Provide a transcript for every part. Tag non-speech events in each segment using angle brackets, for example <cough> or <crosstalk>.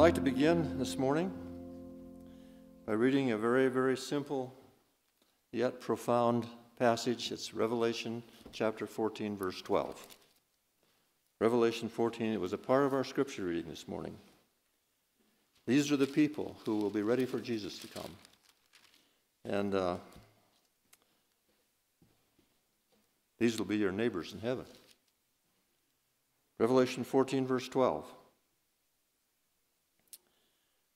I'd like to begin this morning by reading a very, very simple yet profound passage. It's Revelation chapter 14, verse 12. Revelation 14, it was a part of our scripture reading this morning. These are the people who will be ready for Jesus to come. And uh, these will be your neighbors in heaven. Revelation 14, verse 12.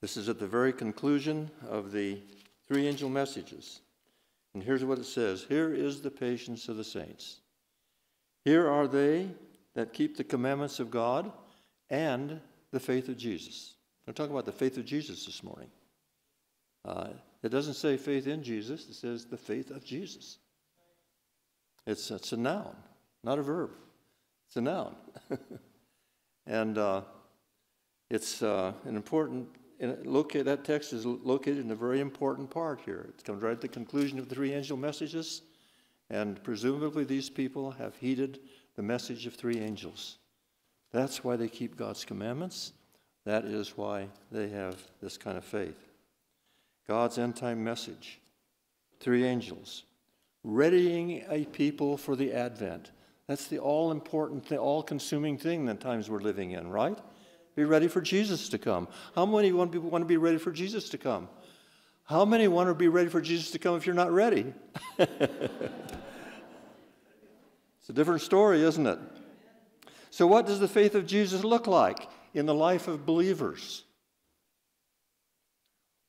This is at the very conclusion of the three angel messages. And here's what it says Here is the patience of the saints. Here are they that keep the commandments of God and the faith of Jesus. I'm talking about the faith of Jesus this morning. Uh, it doesn't say faith in Jesus, it says the faith of Jesus. It's, it's a noun, not a verb. It's a noun. <laughs> and uh, it's uh, an important and that text is located in a very important part here. It comes right at the conclusion of the three angel messages, and presumably these people have heeded the message of three angels. That's why they keep God's commandments. That is why they have this kind of faith. God's end time message, three angels, readying a people for the advent. That's the all important, the all consuming thing the times we're living in, right? Be ready for Jesus to come. How many want to, be, want to be ready for Jesus to come? How many want to be ready for Jesus to come if you're not ready? <laughs> it's a different story, isn't it? So, what does the faith of Jesus look like in the life of believers?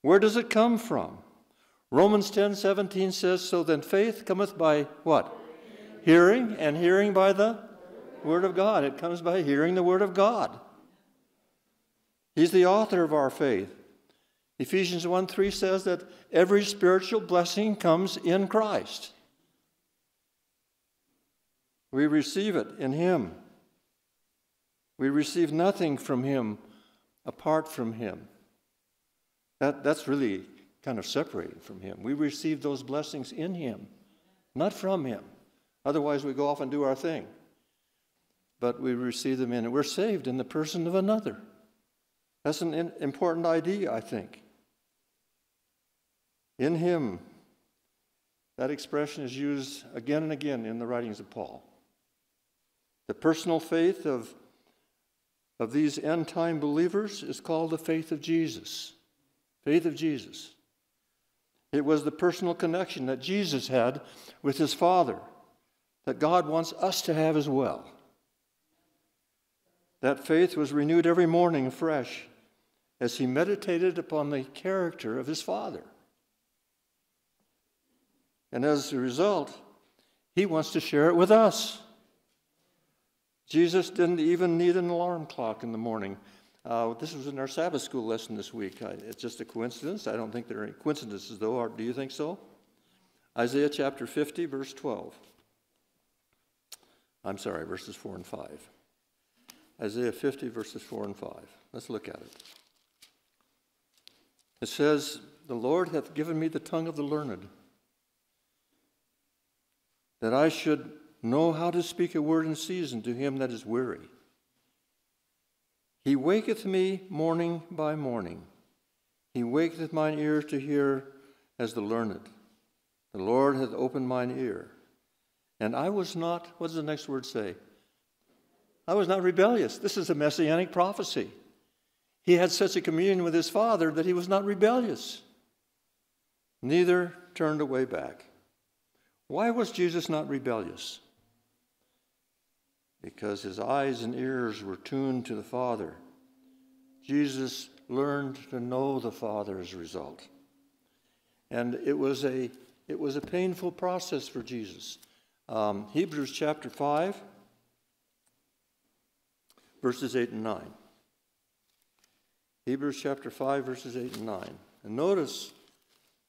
Where does it come from? Romans 10 17 says, So then faith cometh by what? Hearing, and hearing by the Word of God. It comes by hearing the Word of God. He's the author of our faith. Ephesians 1 3 says that every spiritual blessing comes in Christ. We receive it in Him. We receive nothing from Him apart from Him. That, that's really kind of separated from Him. We receive those blessings in Him, not from Him. Otherwise, we go off and do our thing. But we receive them in, and we're saved in the person of another. That's an important idea, I think. In him, that expression is used again and again in the writings of Paul. The personal faith of, of these end time believers is called the faith of Jesus. Faith of Jesus. It was the personal connection that Jesus had with his Father that God wants us to have as well. That faith was renewed every morning afresh as he meditated upon the character of his father. And as a result, he wants to share it with us. Jesus didn't even need an alarm clock in the morning. Uh, this was in our Sabbath school lesson this week. I, it's just a coincidence. I don't think there are any coincidences, though. Or, do you think so? Isaiah chapter 50, verse 12. I'm sorry, verses 4 and 5. Isaiah 50, verses 4 and 5. Let's look at it. It says, The Lord hath given me the tongue of the learned, that I should know how to speak a word in season to him that is weary. He waketh me morning by morning. He waketh mine ear to hear as the learned. The Lord hath opened mine ear. And I was not, what does the next word say? I was not rebellious. This is a messianic prophecy. He had such a communion with his Father that he was not rebellious, neither turned away back. Why was Jesus not rebellious? Because his eyes and ears were tuned to the Father. Jesus learned to know the Father as a result. And it was a, it was a painful process for Jesus. Um, Hebrews chapter 5, verses 8 and 9. Hebrews chapter 5, verses 8 and 9. And notice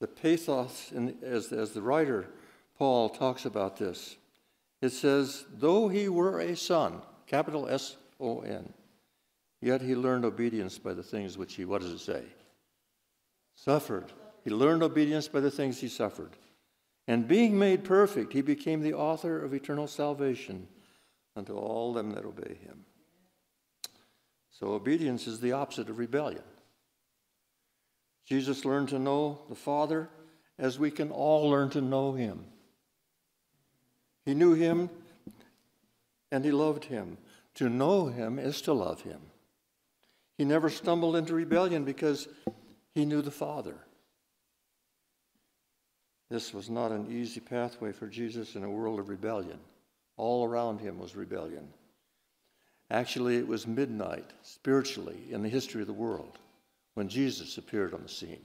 the pathos, in, as, as the writer Paul talks about this. It says, Though he were a son, capital S O N, yet he learned obedience by the things which he, what does it say? Suffered. He learned obedience by the things he suffered. And being made perfect, he became the author of eternal salvation unto all them that obey him. So obedience is the opposite of rebellion. Jesus learned to know the Father as we can all learn to know him. He knew him and he loved him. To know him is to love him. He never stumbled into rebellion because he knew the Father. This was not an easy pathway for Jesus in a world of rebellion. All around him was rebellion. Actually, it was midnight, spiritually, in the history of the world when Jesus appeared on the scene.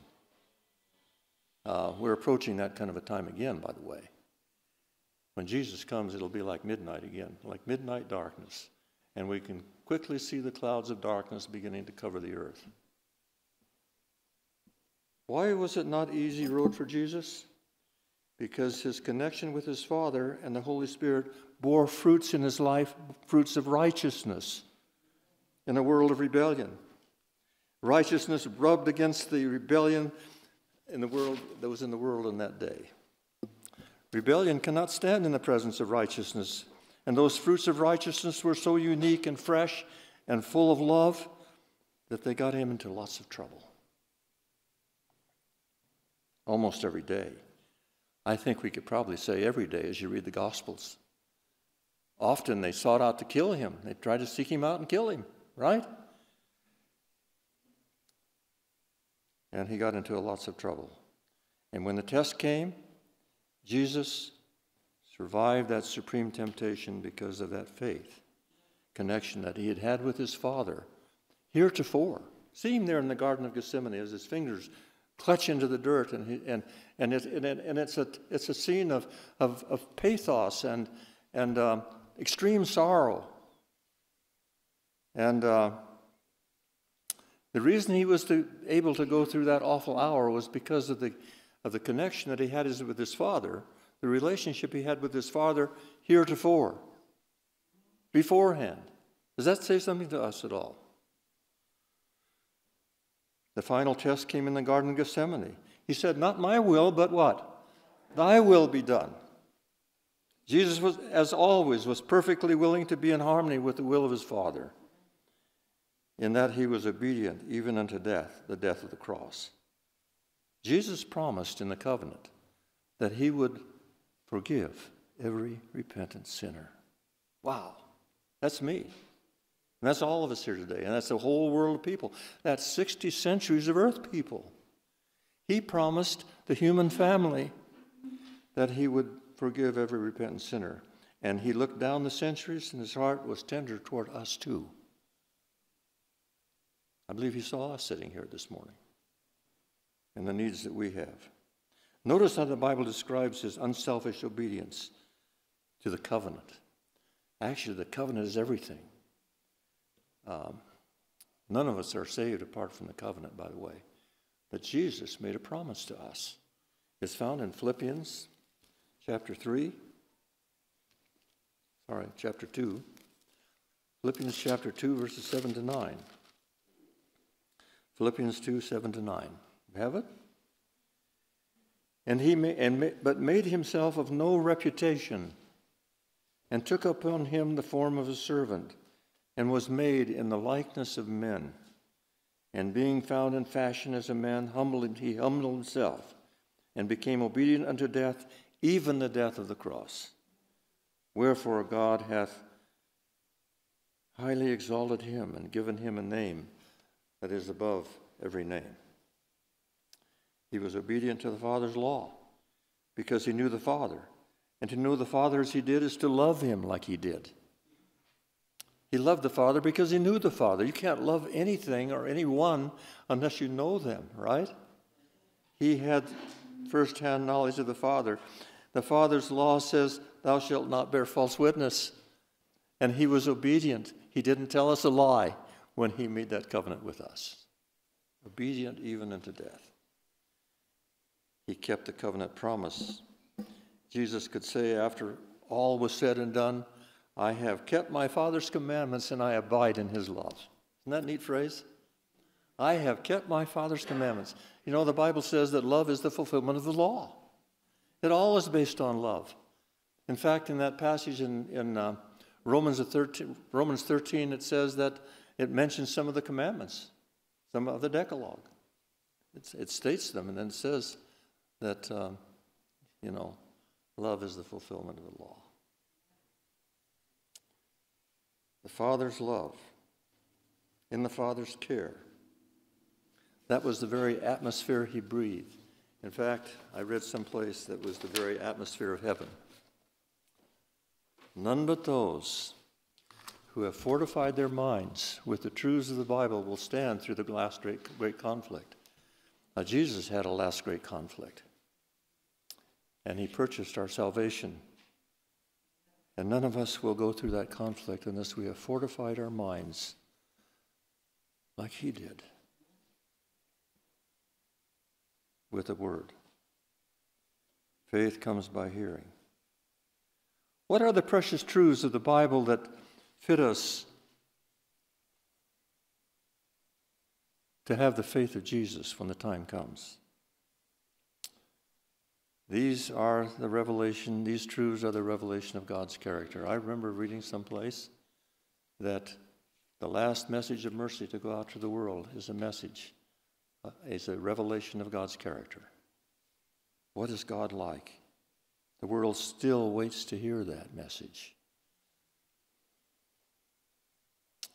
Uh, we're approaching that kind of a time again, by the way. When Jesus comes, it'll be like midnight again, like midnight darkness, and we can quickly see the clouds of darkness beginning to cover the earth. Why was it not easy road for Jesus? Because his connection with his Father and the Holy Spirit bore fruits in his life, fruits of righteousness in a world of rebellion. Righteousness rubbed against the rebellion in the world that was in the world in that day. Rebellion cannot stand in the presence of righteousness. And those fruits of righteousness were so unique and fresh and full of love that they got him into lots of trouble. Almost every day. I think we could probably say every day as you read the Gospels. Often they sought out to kill him. They tried to seek him out and kill him, right? And he got into lots of trouble. And when the test came, Jesus survived that supreme temptation because of that faith connection that he had had with his Father heretofore. See him there in the Garden of Gethsemane as his fingers clutch into the dirt, and, he, and, and, it, and, it, and it's, a, it's a scene of, of, of pathos and, and um, extreme sorrow. And uh, the reason he was to, able to go through that awful hour was because of the, of the connection that he had with his father, the relationship he had with his father heretofore, beforehand. Does that say something to us at all? The final test came in the Garden of Gethsemane. He said, Not my will, but what? Thy will be done. Jesus was, as always, was perfectly willing to be in harmony with the will of his Father, in that he was obedient even unto death, the death of the cross. Jesus promised in the covenant that he would forgive every repentant sinner. Wow, that's me. And that's all of us here today, and that's the whole world of people. That's 60 centuries of earth people. He promised the human family that he would forgive every repentant sinner. And he looked down the centuries, and his heart was tender toward us too. I believe he saw us sitting here this morning and the needs that we have. Notice how the Bible describes his unselfish obedience to the covenant. Actually, the covenant is everything. Um, none of us are saved apart from the covenant, by the way. But Jesus made a promise to us. It's found in Philippians chapter 3. Sorry, chapter 2. Philippians chapter 2, verses 7 to 9. Philippians 2, 7 to 9. You have it? And he ma- and ma- but made himself of no reputation, and took upon him the form of a servant, and was made in the likeness of men. And being found in fashion as a man, humbled he humbled himself, and became obedient unto death, even the death of the cross. Wherefore God hath highly exalted him and given him a name that is above every name. He was obedient to the Father's law because he knew the Father. And to know the Father as he did is to love him like he did. He loved the Father because he knew the Father. You can't love anything or anyone unless you know them, right? He had firsthand knowledge of the Father. The Father's law says, Thou shalt not bear false witness. And he was obedient. He didn't tell us a lie when he made that covenant with us. Obedient even unto death. He kept the covenant promise. Jesus could say, after all was said and done, I have kept my Father's commandments and I abide in his love. Isn't that a neat phrase? I have kept my Father's commandments. You know, the Bible says that love is the fulfillment of the law. It all is based on love. In fact, in that passage in, in uh, Romans, 13, Romans 13, it says that it mentions some of the commandments, some of the Decalogue. It's, it states them, and then it says that, um, you know, love is the fulfillment of the law. The Father's love, in the Father's care. That was the very atmosphere he breathed. In fact, I read someplace that was the very atmosphere of heaven. None but those who have fortified their minds with the truths of the Bible will stand through the last great, great conflict. Now, Jesus had a last great conflict, and he purchased our salvation. And none of us will go through that conflict unless we have fortified our minds like he did with the word. Faith comes by hearing. What are the precious truths of the Bible that fit us to have the faith of Jesus when the time comes. These are the revelation, these truths are the revelation of God's character. I remember reading someplace that the last message of mercy to go out to the world is a message, Uh, is a revelation of God's character. What is God like? The world still waits to hear that message.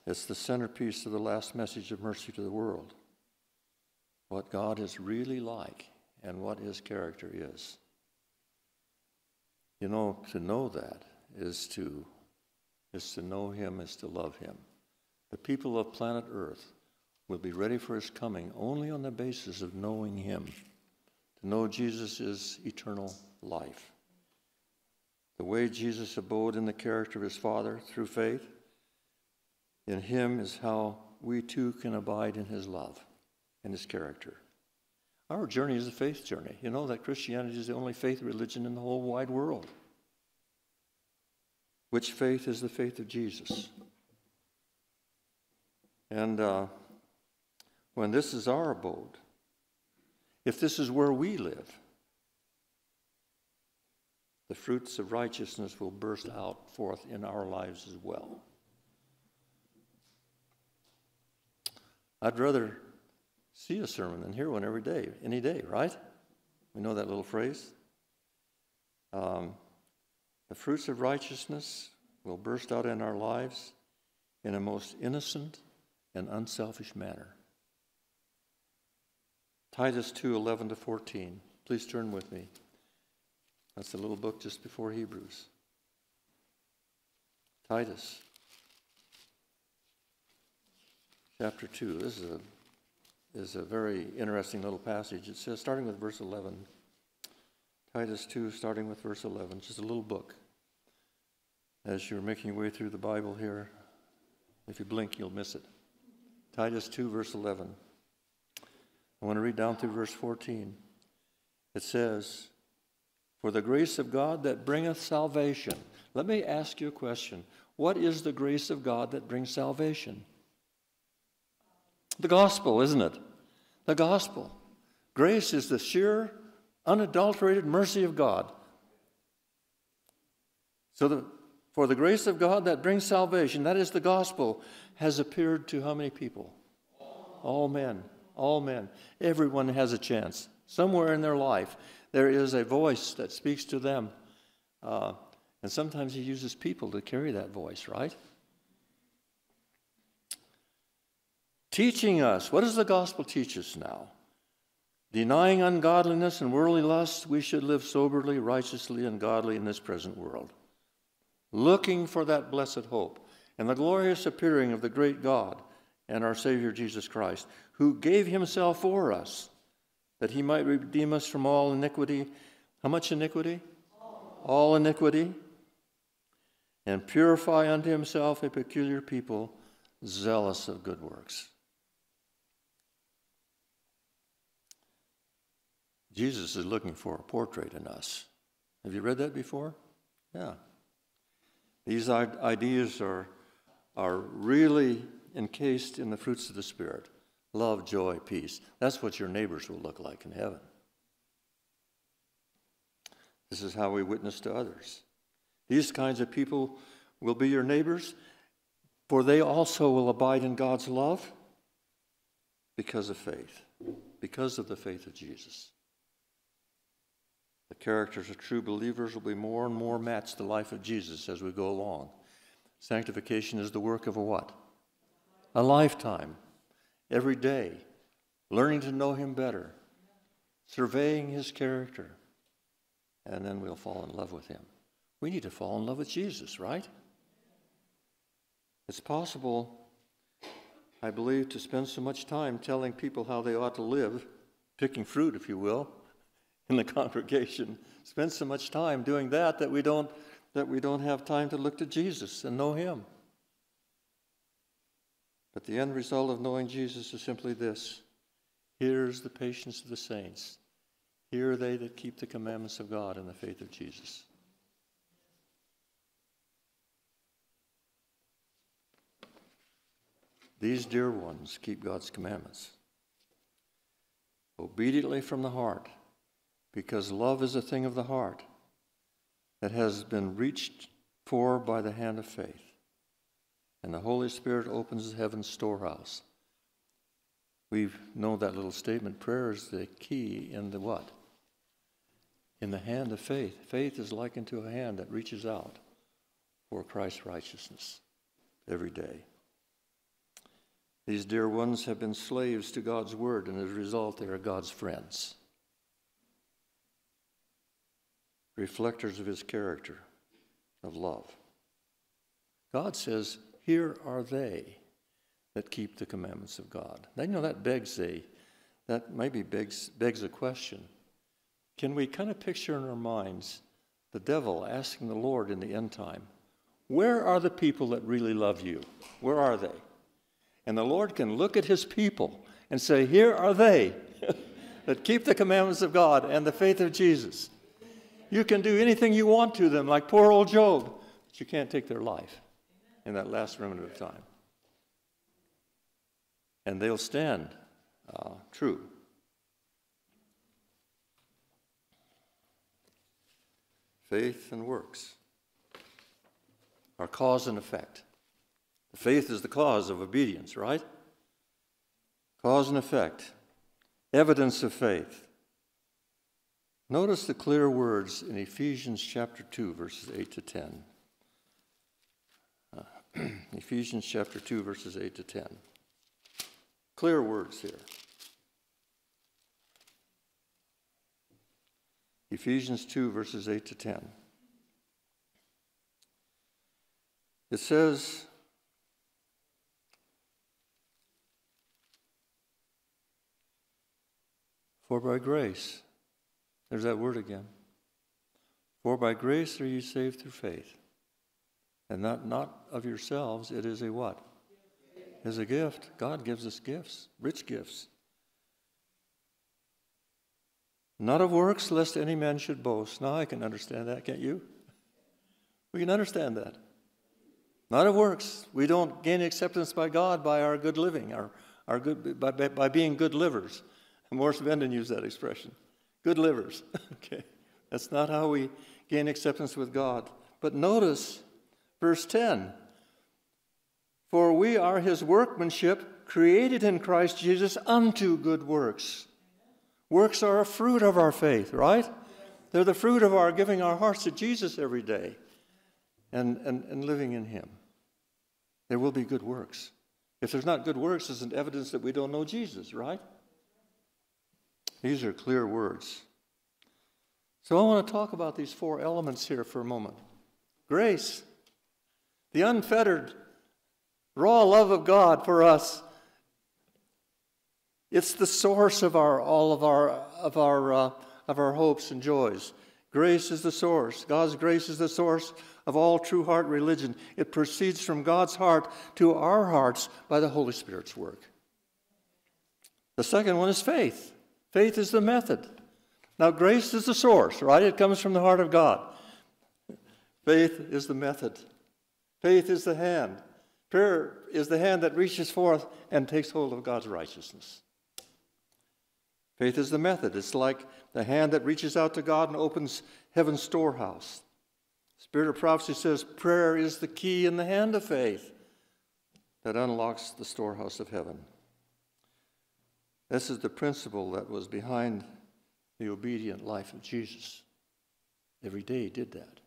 It's the centerpiece of the last message of mercy to the world. What God is really like and what his character is. You know, to know that is to is to know him, is to love him. The people of planet Earth will be ready for his coming only on the basis of knowing him. To know Jesus is eternal life. The way Jesus abode in the character of his Father through faith in him is how we too can abide in his love and his character. Our journey is a faith journey. You know that Christianity is the only faith religion in the whole wide world. Which faith is the faith of Jesus? And uh, when this is our abode, if this is where we live, the fruits of righteousness will burst out forth in our lives as well. I'd rather see a sermon than hear one every day, any day, right? We know that little phrase. Um, the fruits of righteousness will burst out in our lives in a most innocent and unselfish manner. Titus 2 11 to 14. Please turn with me. That's the little book just before Hebrews. Titus chapter 2. This is a, is a very interesting little passage. It says, starting with verse 11, Titus 2, starting with verse 11, just a little book. As you're making your way through the Bible here, if you blink, you'll miss it. Titus 2, verse 11. I want to read down through verse 14. It says, For the grace of God that bringeth salvation. Let me ask you a question. What is the grace of God that brings salvation? The gospel, isn't it? The gospel. Grace is the sheer, unadulterated mercy of God. So, the, for the grace of God that brings salvation, that is the gospel, has appeared to how many people? All men. All men. Everyone has a chance. Somewhere in their life, there is a voice that speaks to them. Uh, and sometimes he uses people to carry that voice, right? teaching us. What does the gospel teach us now? Denying ungodliness and worldly lust, we should live soberly, righteously, and godly in this present world. Looking for that blessed hope and the glorious appearing of the great God and our Savior Jesus Christ, who gave himself for us that he might redeem us from all iniquity. How much iniquity? All, all iniquity. And purify unto himself a peculiar people, zealous of good works. Jesus is looking for a portrait in us. Have you read that before? Yeah. These ideas are, are really encased in the fruits of the Spirit love, joy, peace. That's what your neighbors will look like in heaven. This is how we witness to others. These kinds of people will be your neighbors. For they also will abide in God's love because of faith, because of the faith of Jesus. The characters of true believers will be more and more match the life of Jesus as we go along. Sanctification is the work of a what? A lifetime, every day, learning to know Him better, surveying His character, and then we'll fall in love with Him. We need to fall in love with Jesus, right? It's possible, I believe, to spend so much time telling people how they ought to live, picking fruit, if you will, <laughs> in the congregation. Spend so much time doing that that we don't that we don't have time to look to Jesus and know him. But the end result of knowing Jesus is simply this. Here's the patience of the saints. Here are they that keep the commandments of God in the faith of Jesus. These dear ones keep God's commandments obediently from the heart, because love is a thing of the heart that has been reached for by the hand of faith. And the Holy Spirit opens heaven's storehouse. We know that little statement prayer is the key in the what? In the hand of faith. Faith is likened to a hand that reaches out for Christ's righteousness every day. These dear ones have been slaves to God's word, and as a result, they are God's friends, reflectors of his character of love. God says, Here are they that keep the commandments of God. Now, you know, that begs a, that maybe begs, begs a question. Can we kind of picture in our minds the devil asking the Lord in the end time, Where are the people that really love you? Where are they? And the Lord can look at his people and say, Here are they <laughs> that keep the commandments of God and the faith of Jesus. You can do anything you want to them, like poor old Job, but you can't take their life in that last remnant of time. And they'll stand uh, true. Faith and works are cause and effect. Faith is the cause of obedience, right? Cause and effect. Evidence of faith. Notice the clear words in Ephesians chapter 2, verses 8 to 10. <clears throat> Ephesians chapter 2, verses 8 to 10. Clear words here. Ephesians 2, verses 8 to 10. It says, For by grace, there's that word again. For by grace are you saved through faith. And not, not of yourselves, it is a what? Is a gift. God gives us gifts, rich gifts. Not of works, lest any man should boast. Now I can understand that, can't you? We can understand that. Not of works. We don't gain acceptance by God by our good living, our, our good, by, by being good livers. Morris Venden used that expression. Good livers. <laughs> okay. That's not how we gain acceptance with God. But notice verse 10 For we are his workmanship, created in Christ Jesus unto good works. Works are a fruit of our faith, right? They're the fruit of our giving our hearts to Jesus every day and, and, and living in him. There will be good works. If there's not good works, isn't evidence that we don't know Jesus, right? These are clear words. So I want to talk about these four elements here for a moment grace, the unfettered, raw love of God for us. It's the source of our, all of our, of, our, uh, of our hopes and joys. Grace is the source. God's grace is the source of all true heart religion. It proceeds from God's heart to our hearts by the Holy Spirit's work. The second one is faith. Faith is the method. Now, grace is the source, right? It comes from the heart of God. Faith is the method. Faith is the hand. Prayer is the hand that reaches forth and takes hold of God's righteousness. Faith is the method. It's like the hand that reaches out to God and opens heaven's storehouse. Spirit of prophecy says prayer is the key in the hand of faith. that unlocks the storehouse of heaven. This is the principle that was behind the obedient life of Jesus. Every day he did that.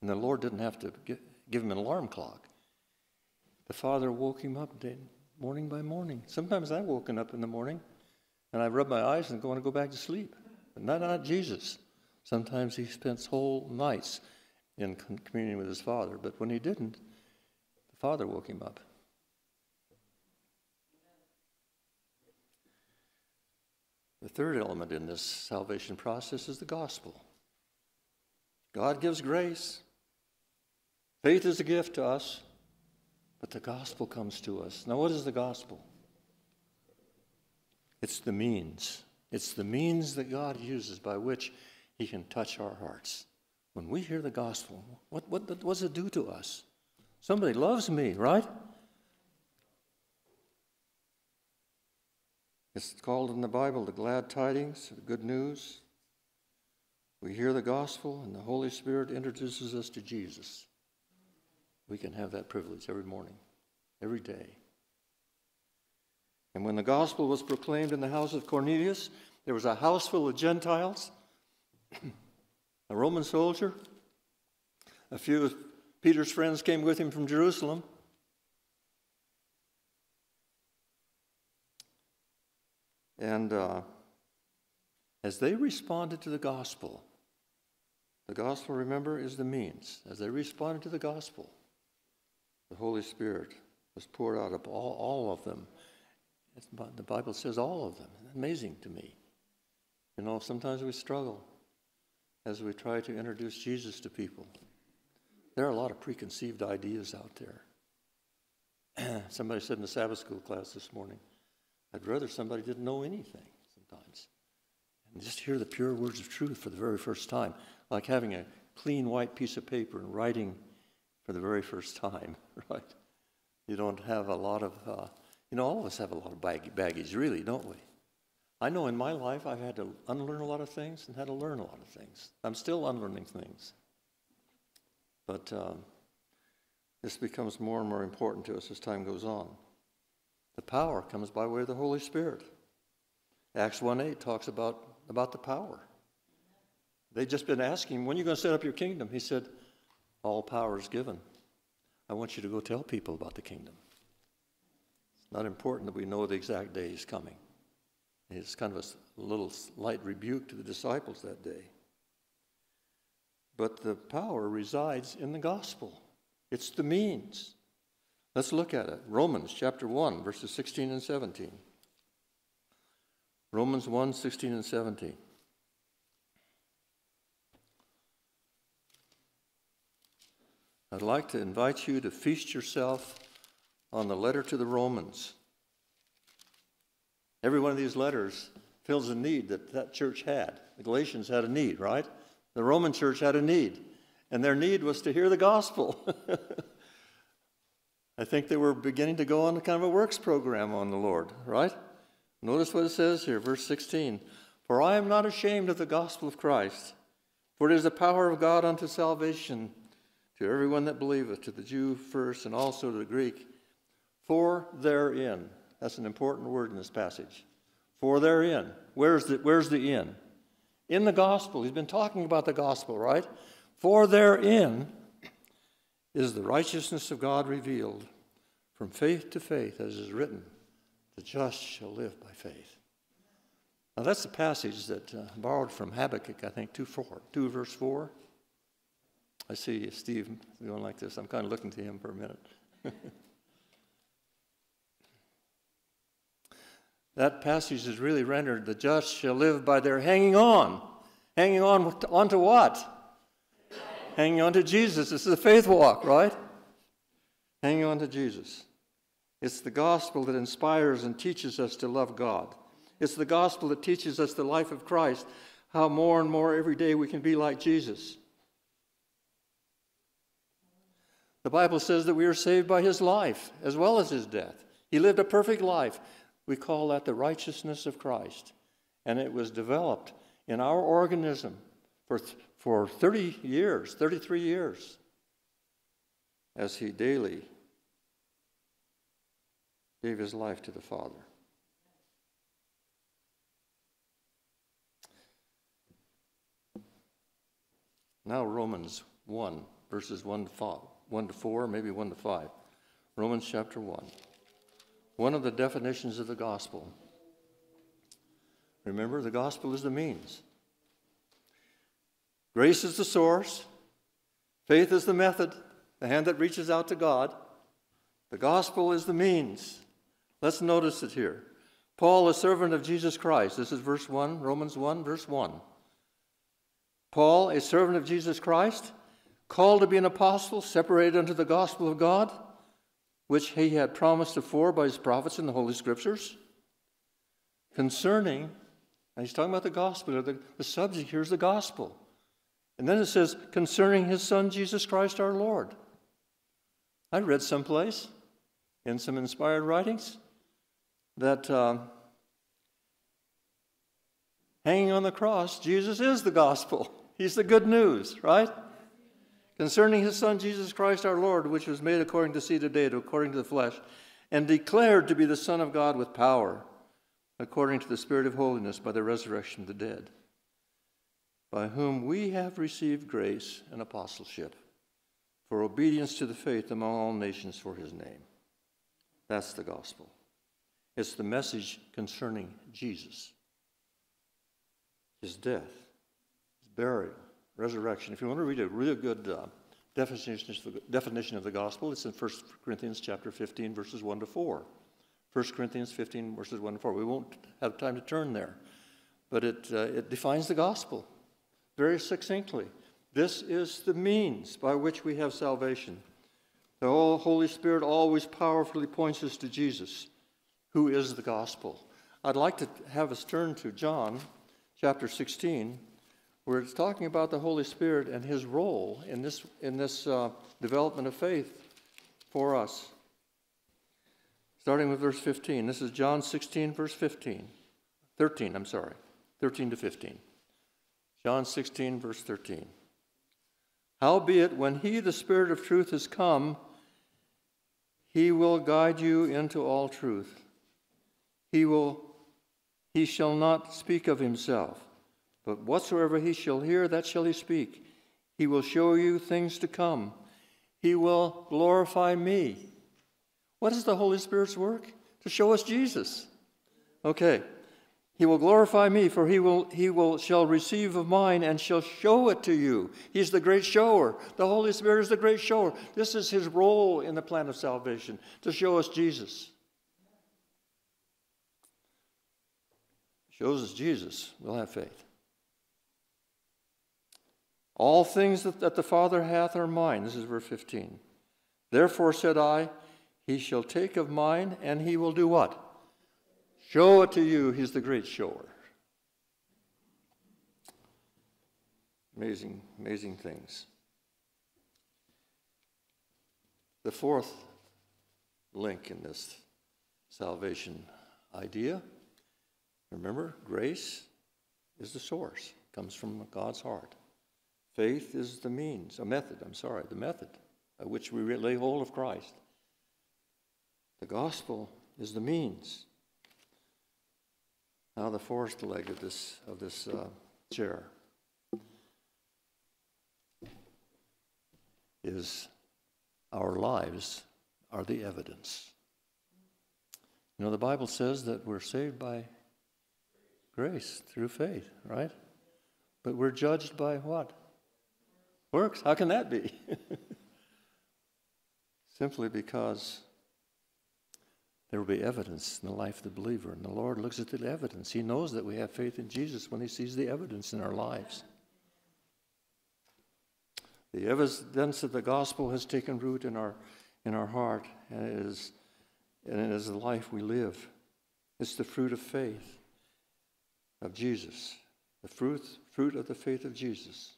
And the Lord didn't have to give him an alarm clock. The Father woke him up day, morning by morning. Sometimes I've woken up in the morning and I rub my eyes and go want to go back to sleep. But not, not Jesus. Sometimes he spends whole nights in communion with his Father. But when he didn't, the Father woke him up. The third element in this salvation process is the gospel. God gives grace. Faith is a gift to us, but the gospel comes to us. Now, what is the gospel? It's the means. It's the means that God uses by which He can touch our hearts. When we hear the gospel, what, what, what does it do to us? Somebody loves me, right? It's called in the Bible the glad tidings, the good news. We hear the gospel, and the Holy Spirit introduces us to Jesus. We can have that privilege every morning, every day. And when the gospel was proclaimed in the house of Cornelius, there was a house full of Gentiles, <clears throat> a Roman soldier, a few of Peter's friends came with him from Jerusalem. And uh, as they responded to the gospel, the gospel, remember, is the means. As they responded to the gospel, the Holy Spirit was poured out of all, all of them. It's, the Bible says all of them. Amazing to me. You know, sometimes we struggle as we try to introduce Jesus to people. There are a lot of preconceived ideas out there. <clears throat> Somebody said in the Sabbath school class this morning, I'd rather somebody didn't know anything sometimes. And just hear the pure words of truth for the very first time, like having a clean white piece of paper and writing for the very first time, <laughs> right? You don't have a lot of, uh, you know, all of us have a lot of bag- baggage, really, don't we? I know in my life I've had to unlearn a lot of things and had to learn a lot of things. I'm still unlearning things. But um, this becomes more and more important to us as time goes on. The power comes by way of the Holy Spirit. Acts 1.8 talks about, about the power. They'd just been asking when are you going to set up your kingdom? He said, all power is given. I want you to go tell people about the kingdom. It's not important that we know the exact day he's coming. It's kind of a little light rebuke to the disciples that day. But the power resides in the gospel. It's the means. Let's look at it. Romans chapter 1, verses 16 and 17. Romans 1, 16 and 17. I'd like to invite you to feast yourself on the letter to the Romans. Every one of these letters fills a need that that church had. The Galatians had a need, right? The Roman church had a need, and their need was to hear the gospel. <laughs> I think they were beginning to go on a kind of a works program on the Lord, right? Notice what it says here, verse 16. For I am not ashamed of the gospel of Christ, for it is the power of God unto salvation to everyone that believeth, to the Jew first and also to the Greek. For therein, that's an important word in this passage. For therein, where's the, where's the in? In the gospel. He's been talking about the gospel, right? For therein is the righteousness of God revealed from faith to faith, as is written, the just shall live by faith. Now, that's the passage that uh, borrowed from Habakkuk, I think, 2, 4, 2 verse 4. I see Steve going like this. I'm kind of looking to him for a minute. <laughs> that passage is really rendered the just shall live by their hanging on. Hanging on onto what? hanging on to Jesus. This is a faith walk, right? Hanging on to Jesus. It's the gospel that inspires and teaches us to love God. It's the gospel that teaches us the life of Christ, how more and more every day we can be like Jesus. The Bible says that we are saved by his life as well as his death. He lived a perfect life. We call that the righteousness of Christ. And it was developed in our organism for, for 30 years, 33 years, as he daily gave his life to the Father. Now, Romans 1, verses 1 to, 5, 1 to 4, maybe 1 to 5. Romans chapter 1. One of the definitions of the gospel. Remember, the gospel is the means. Grace is the source, faith is the method, the hand that reaches out to God. The gospel is the means. Let's notice it here. Paul, a servant of Jesus Christ. This is verse 1, Romans 1, verse 1. Paul, a servant of Jesus Christ, called to be an apostle, separated unto the gospel of God, which he had promised afore by his prophets in the Holy Scriptures, concerning, and he's talking about the gospel, the, the subject here is the gospel. And then it says, concerning his son Jesus Christ our Lord. I read someplace in some inspired writings that uh, hanging on the cross, Jesus is the gospel. He's the good news, right? Concerning his Son, Jesus Christ our Lord, which was made according to seed of David, according to the flesh, and declared to be the Son of God with power, according to the Spirit of holiness, by the resurrection of the dead, by whom we have received grace and apostleship for obedience to the faith among all nations for his name. That's the gospel. It's the message concerning Jesus, his death, his burial, resurrection. If you want to read a really good uh, definition, of the, definition of the gospel, it's in 1 Corinthians chapter 15, verses 1 to 4. 1 Corinthians 15, verses 1 to 4. We won't have time to turn there, but it, uh, it defines the gospel very succinctly. This is the means by which we have salvation. The Holy Spirit always powerfully points us to Jesus, who is the gospel. I'd like to have us turn to John chapter 16, where it's talking about the Holy Spirit and his role in this, in this uh, development of faith for us. Starting with verse 15. This is John 16, verse 15. 13, I'm sorry. 13 to 15. John 16, verse 13. Howbeit, when he, the Spirit of truth, is come, he will guide you into all truth. He will he shall not speak of himself, but whatsoever he shall hear, that shall he speak. He will show you things to come. He will glorify me. What is the Holy Spirit's work? To show us Jesus. Okay. He will glorify me, for he will, he will shall receive of mine and shall show it to you. He's the great shower. The Holy Spirit is the great shower. This is his role in the plan of salvation, to show us Jesus. Shows us Jesus, we'll have faith. All things that, that the Father hath are mine. This is verse 15. Therefore said I, He shall take of mine, and he will do what? Show it to you. He's the great shower. Amazing, amazing things. The fourth link in this salvation idea, remember, grace is the source, comes from God's heart. Faith is the means, a method, I'm sorry, the method by which we lay hold of Christ. The gospel is the means. Now the fourth leg of this, of this uh, chair is our lives are the evidence. You know, the Bible says that we're saved by grace through faith, right? But we're judged by what? Works. How can that be? <laughs> Simply because there will be evidence in the life of the believer. And the Lord looks at the evidence. He knows that we have faith in Jesus when He sees the evidence in our lives. The evidence of the gospel has taken root in our, in our heart, and it, is, and it is the life we live. It's the fruit of faith of Jesus, the fruit, fruit of the faith of Jesus,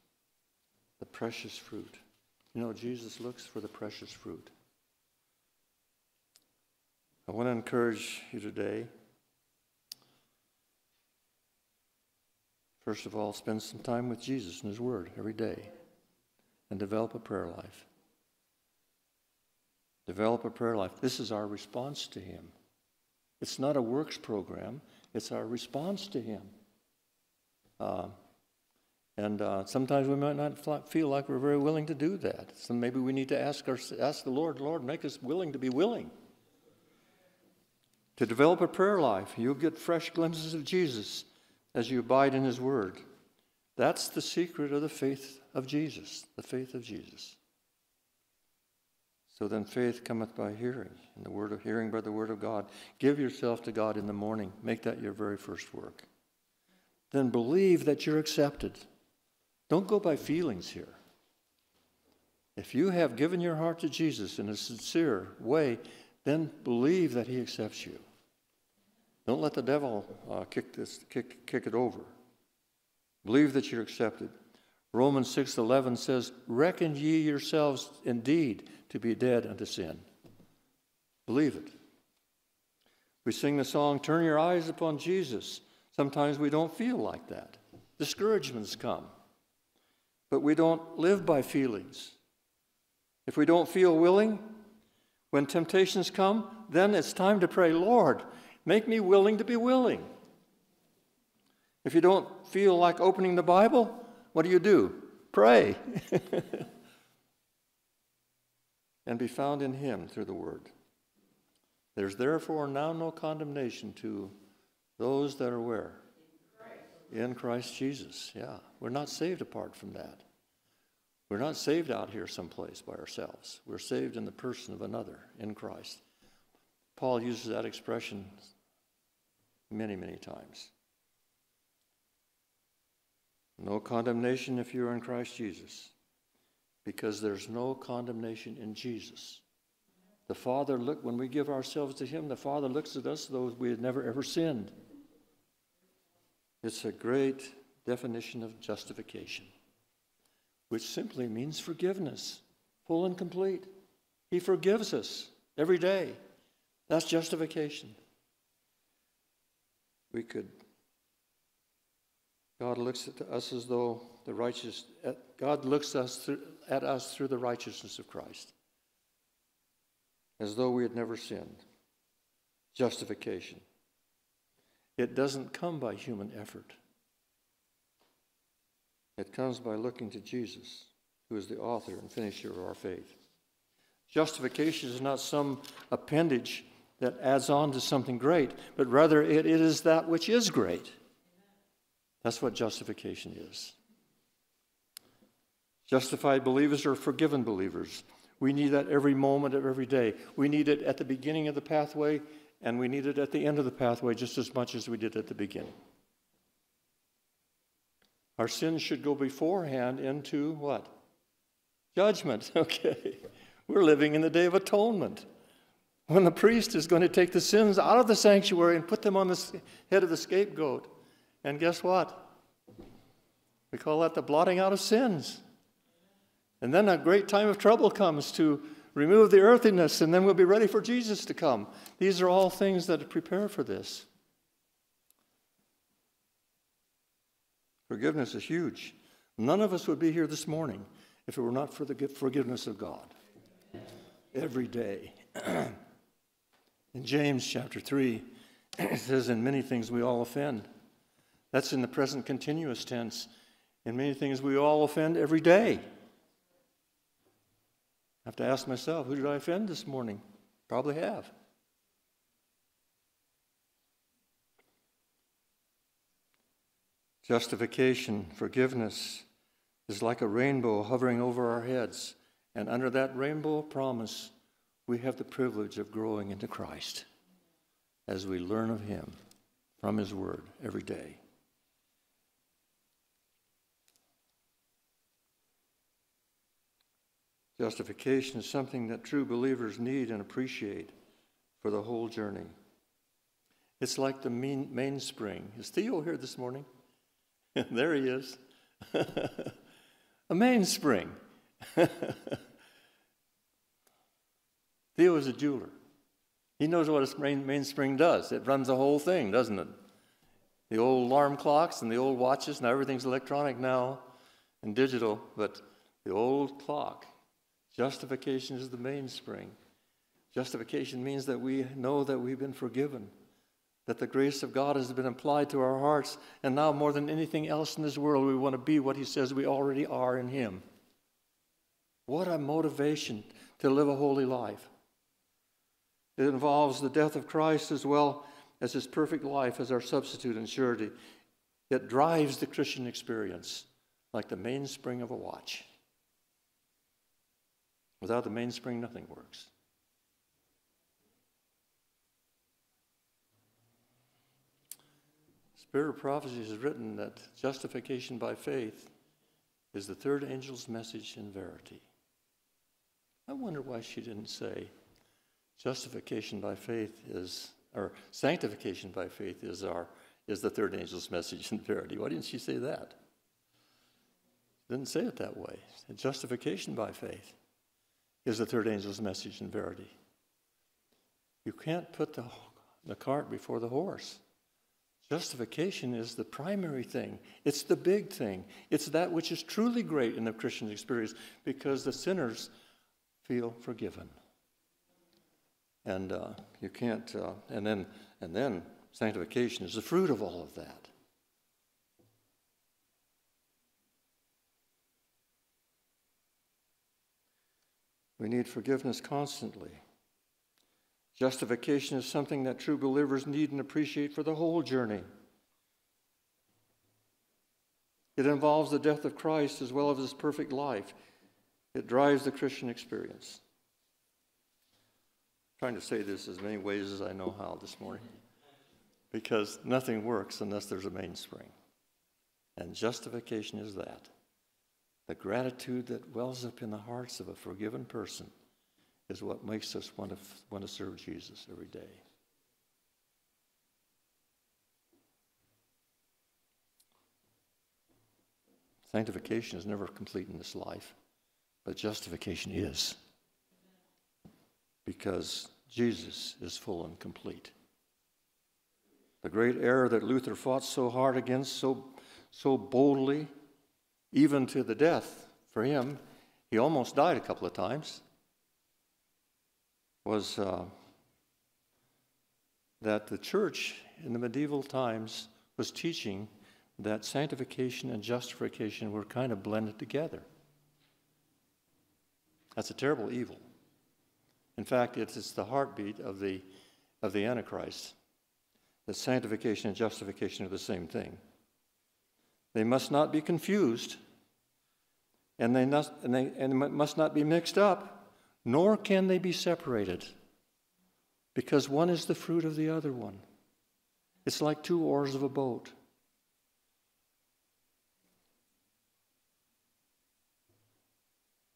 the precious fruit. You know, Jesus looks for the precious fruit. I want to encourage you today. First of all, spend some time with Jesus and His Word every day and develop a prayer life. Develop a prayer life. This is our response to Him. It's not a works program, it's our response to Him. Uh, and uh, sometimes we might not feel like we're very willing to do that. So maybe we need to ask, our, ask the Lord, Lord, make us willing to be willing. To develop a prayer life, you'll get fresh glimpses of Jesus as you abide in His Word. That's the secret of the faith of Jesus, the faith of Jesus. So then faith cometh by hearing, and the word of hearing by the word of God. Give yourself to God in the morning. Make that your very first work. Then believe that you're accepted. Don't go by feelings here. If you have given your heart to Jesus in a sincere way, then believe that he accepts you. Don't let the devil uh, kick, this, kick, kick it over. Believe that you're accepted. Romans 6:11 says, "Reckon ye yourselves indeed to be dead unto sin." Believe it. We sing the song, Turn Your Eyes Upon Jesus. Sometimes we don't feel like that. Discouragements come. But we don't live by feelings. If we don't feel willing, when temptations come, then it's time to pray, Lord, make me willing to be willing. If you don't feel like opening the Bible, what do you do? Pray. <laughs> and be found in Him through the Word. There's therefore now no condemnation to those that are where? In Christ Jesus. Yeah. We're not saved apart from that. We're not saved out here someplace by ourselves. We're saved in the person of another, in Christ. Paul uses that expression many, many times. No condemnation if you're in Christ Jesus, because there's no condemnation in Jesus. The Father look when we give ourselves to Him, the Father looks at us though we had never ever sinned. It's a great definition of justification, which simply means forgiveness, full and complete. He forgives us every day. That's justification. We could God looks at us as though the righteous, God looks us, through, at us through the righteousness of Christ, as though we had never sinned. Justification. It doesn't come by human effort. It comes by looking to Jesus, who is the author and finisher of our faith. Justification is not some appendage that adds on to something great, but rather it is that which is great. That's what justification is. Justified believers are forgiven believers. We need that every moment of every day. We need it at the beginning of the pathway, and we need it at the end of the pathway just as much as we did at the beginning. Our sins should go beforehand into what? Judgment. <laughs> Okay. We're living in the day of atonement. When the priest is going to take the sins out of the sanctuary and put them on the head of the scapegoat. And guess what? We call that the blotting out of sins. And then a great time of trouble comes to remove the earthiness, and then we'll be ready for Jesus to come. These are all things that prepare for this. Forgiveness is huge. None of us would be here this morning if it were not for the forgiveness of God. Every day. <clears throat> in James chapter 3, <clears throat> it says, In many things we all offend. That's in the present continuous tense. In many things, we all offend every day. I have to ask myself, who did I offend this morning? Probably have. Justification, forgiveness is like a rainbow hovering over our heads. And under that rainbow promise, we have the privilege of growing into Christ as we learn of Him from His Word every day. Justification is something that true believers need and appreciate for the whole journey. It's like the main, mainspring. Is Theo here this morning? <laughs> there he is. <laughs> a mainspring. <laughs> Theo is a jeweler. He knows what a main, mainspring does. It runs the whole thing, doesn't it? The old alarm clocks and the old watches, now everything's electronic now and digital, but the old clock Justification is the mainspring. Justification means that we know that we've been forgiven, that the grace of God has been applied to our hearts, and now more than anything else in this world, we want to be what He says we already are in Him. What a motivation to live a holy life. It involves the death of Christ as well as His perfect life as our substitute and surety. It drives the Christian experience like the mainspring of a watch. Without the mainspring, nothing works. Spirit of Prophecy has written that justification by faith is the third angel's message in verity. I wonder why she didn't say justification by faith is, or sanctification by faith is our is the third angel's <laughs> message in verity. Why didn't she say that? She didn't say it that way. Justification by faith is the third angel's message in verity. You can't put the, the cart before the horse. Justification is the primary thing. It's the big thing. It's that which is truly great in the Christian experience because the sinners feel forgiven. And uh, you can't, uh, and then, and then sanctification is the fruit of all of that. We need forgiveness constantly. Justification is something that true believers need and appreciate for the whole journey. It involves the death of Christ as well as his perfect life. It drives the Christian experience. I'm trying to say this as many ways as I know how this morning. Because nothing works unless there's a mainspring. And justification is that. The gratitude that wells up in the hearts of a forgiven person is what makes us want to, want to serve Jesus every day. Sanctification is never complete in this life, but justification is. Because Jesus is full and complete. The great error that Luther fought so hard against, so, so boldly, even to the death for him, he almost died a couple of times was uh, that the church in the medieval times was teaching that sanctification and justification were kind of blended together. That's a terrible evil. In fact, it's the heartbeat of the, of the Antichrist that sanctification and justification are the same thing. They must not be confused, and they must, and they, and must not be mixed up nor can they be separated because one is the fruit of the other one. It's like two oars of a boat.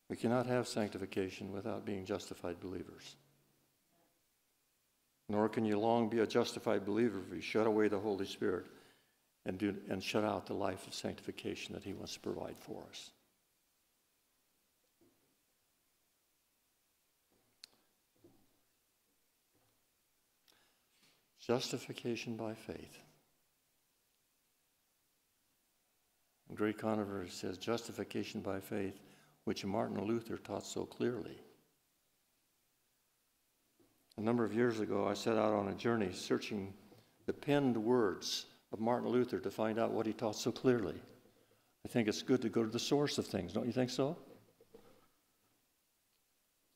We cannot have sanctification without being justified believers. Nor can you long be a justified believer if you shut away the Holy Spirit and, do, and shut out the life of sanctification that He wants to provide for us. Justification by faith. Great controversy says justification by faith, which Martin Luther taught so clearly. A number of years ago, I set out on a journey searching the penned words of Martin Luther to find out what he taught so clearly. I think it's good to go to the source of things, don't you think so?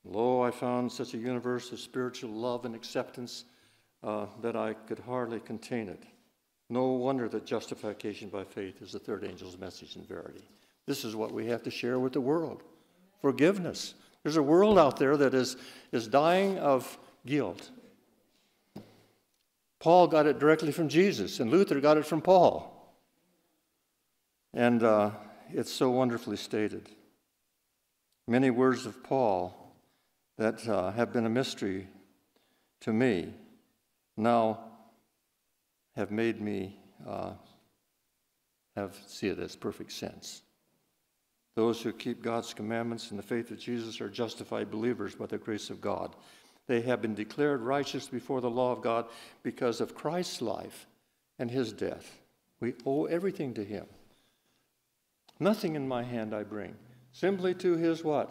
Lo, I found such a universe of spiritual love and acceptance uh, that I could hardly contain it. No wonder that justification by faith is the third angel's message in verity. This is what we have to share with the world forgiveness. There's a world out there that is, is dying of guilt. Paul got it directly from Jesus, and Luther got it from Paul. And uh, it's so wonderfully stated. Many words of Paul that uh, have been a mystery to me now have made me uh, have see it as perfect sense. Those who keep God's commandments in the faith of Jesus are justified believers by the grace of God. They have been declared righteous before the law of God because of Christ's life and his death. We owe everything to him. Nothing in my hand I bring. Simply to his what?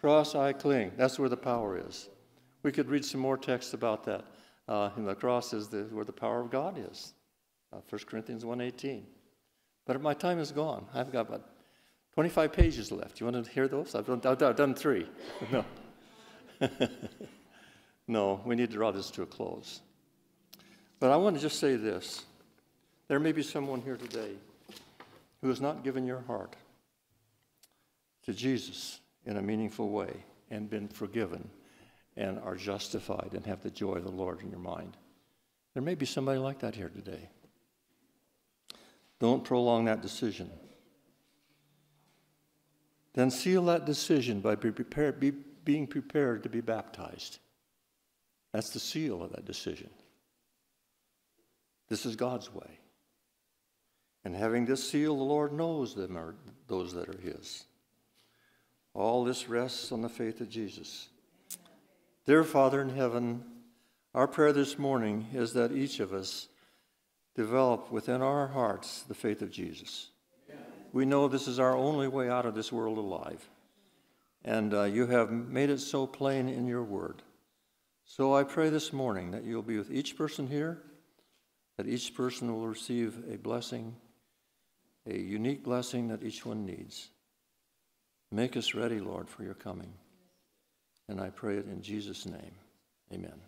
Cross I cling. That's where the power is. We could read some more texts about that Uh, and the cross is the, where the power of God is. Uh, 1 Corinthians 1.18. But my time is gone. I've got about 25 pages left. You want to hear those? I've done, I've done three. <laughs> No. <laughs> no, we need to draw this to a close. But I want to just say this. There may be someone here today who has not given your heart to Jesus in a meaningful way and been forgiven and are justified and have the joy of the Lord in your mind. There may be somebody like that here today. Don't prolong that decision. Then seal that decision by be prepared, be, being prepared to be baptized. That's the seal of that decision. This is God's way. And having this seal, the Lord knows them are those that are His. All this rests on the faith of Jesus. Dear Father in heaven, our prayer this morning is that each of us develop within our hearts the faith of Jesus. We know this is our only way out of this world alive. And uh, you have made it so plain in your word. So I pray this morning that you'll be with each person here, that each person will receive a blessing, a unique blessing that each one needs. Make us ready, Lord, for your coming. And I pray it in Jesus' name. Amen.